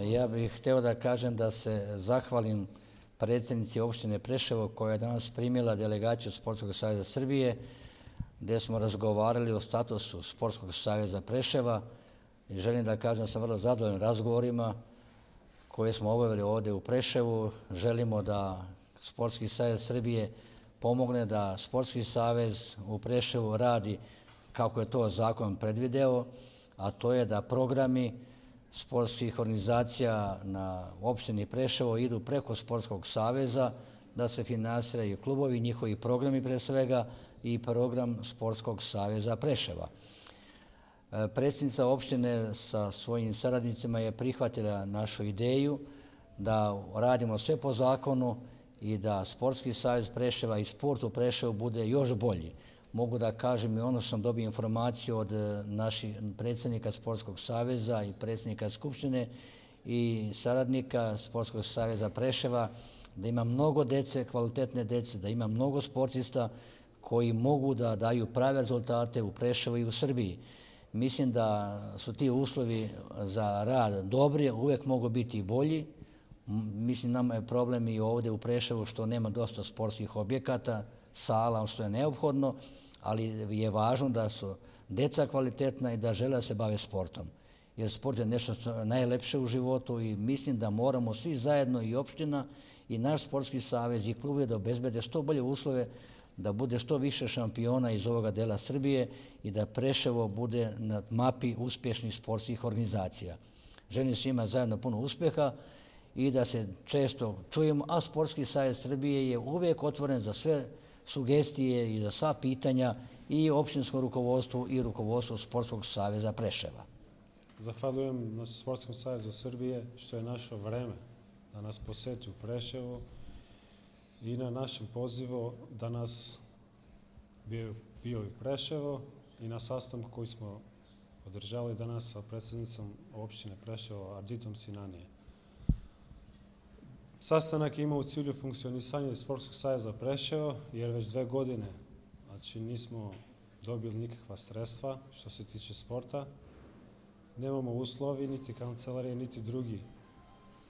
E, ja bih hteo da kažem da se zahvalim predsjednici opštine Preševo koja je danas primila delegaciju Sportskog savjeza Srbije gdje smo razgovarali o statusu Sportskog savjeza Preševa i želim da kažem da sam vrlo zadovoljan razgovorima koje smo obavili ovdje u Preševu. Želimo da Sportski savjez Srbije pomogne da Sportski savjez u Preševu radi kako je to zakon predvideo, a to je da programi sportskih organizacija na opštini Preševo idu preko Sportskog saveza, da se finansiraju klubovi, njihovi programi pre svega i program Sportskog saveza Preševa. E, predsjednica opštine sa svojim saradnicima je prihvatila našu ideju da radimo sve po zakonu i da Sportski savez Preševa i sport u Preševu bude još bolji mogu da kažem i ono što sam dobio informaciju od eh, naših predsjednika Sportskog saveza i predsjednika Skupštine i saradnika Sportskog saveza Preševa, da ima mnogo dece, kvalitetne dece, da ima mnogo sportista koji mogu da daju prave rezultate u Preševu i u Srbiji. Mislim da su ti uslovi za rad dobri, uvek mogu biti i bolji. Mislim, nama je problem i ovdje u Preševu što nema dosta sportskih objekata, sala, ono što je neophodno, ali je važno da su deca kvalitetna i da žele da se bave sportom. Jer sport je nešto najlepše u životu i mislim da moramo svi zajedno i opština i naš sportski savez i klube da obezbede što bolje uslove da bude što više šampiona iz ovoga dela Srbije i da Preševo bude na mapi uspješnih sportskih organizacija. Želim svima zajedno puno uspjeha i da se često čujemo, a Sportski savjet Srbije je uvijek otvoren za sve sugestije i za sva pitanja i opštinskom rukovodstvu i rukovodstvu Sportskog savjeza Preševa. Zahvaljujem Sportskom savjezu Srbije što je našo vreme da nas poseti u Preševu i na našem pozivu da nas bio, bio i Preševo i na sastanku koji smo održali danas sa predsjednicom opštine Preševo Arditom Sinanije. Sastanak ima u cilju funkcionisanja Sportskog sajeza Preševo, jer već dve godine znači, nismo dobili nikakva sredstva što se tiče sporta. Nemamo uslovi, niti kancelarije, niti drugi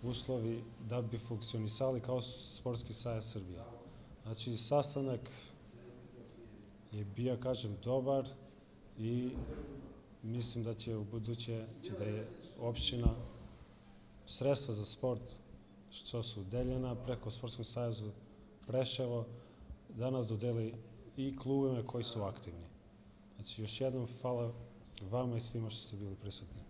uslovi da bi funkcionisali kao Sportski sajez Srbije. Znači, sastanak je bio, kažem, dobar i mislim da će u buduće da je opština sredstva za sport što su deljena preko Sportskog sajaza Preševo, danas dodeli i klubima koji su aktivni. Znači, još jednom hvala vama i svima što ste bili prisutni.